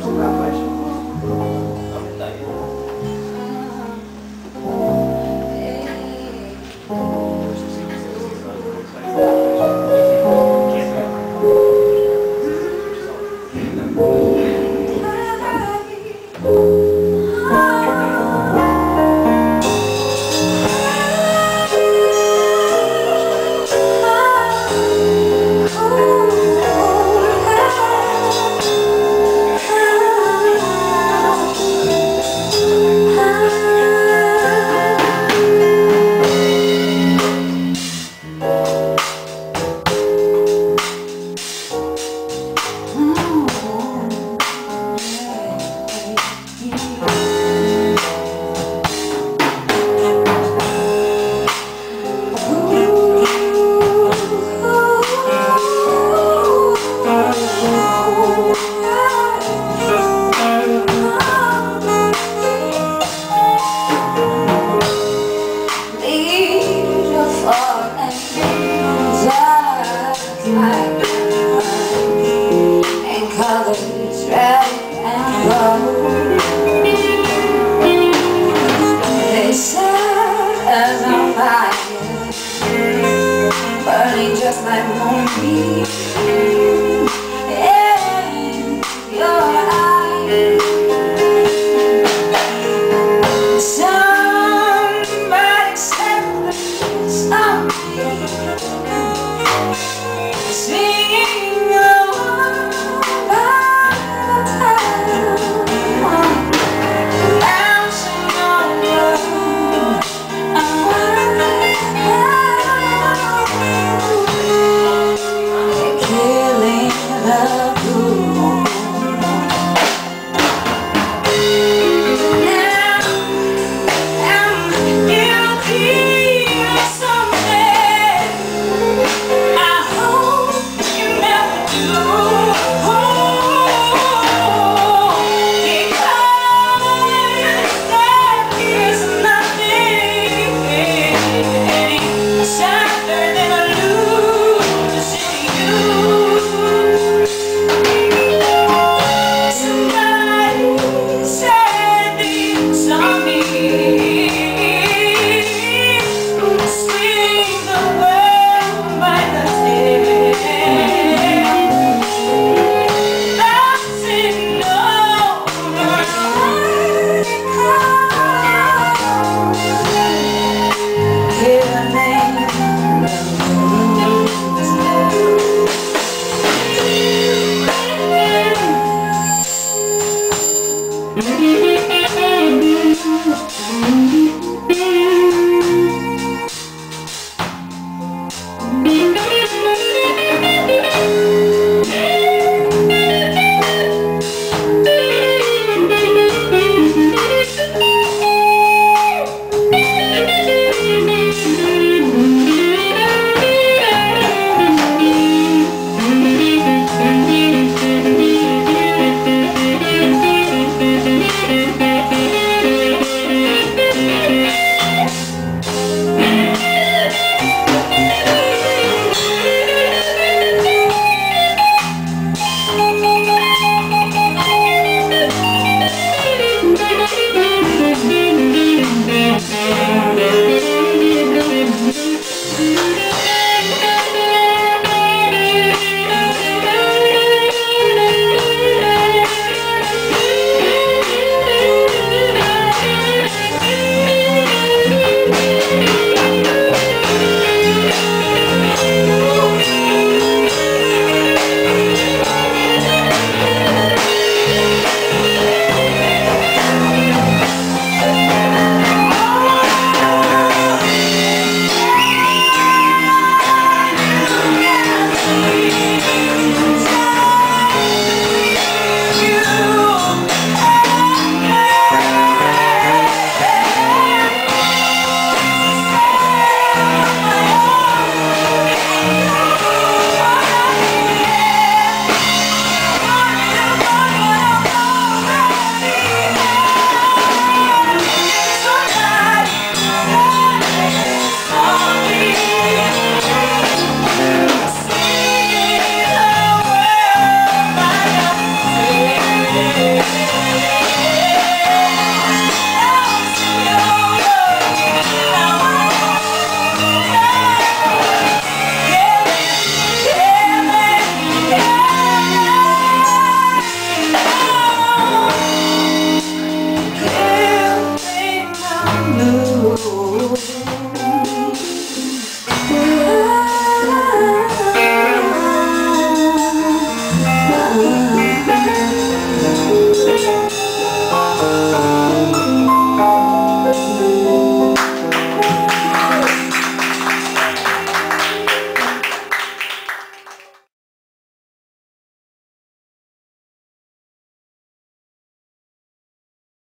Burning just like moonbeams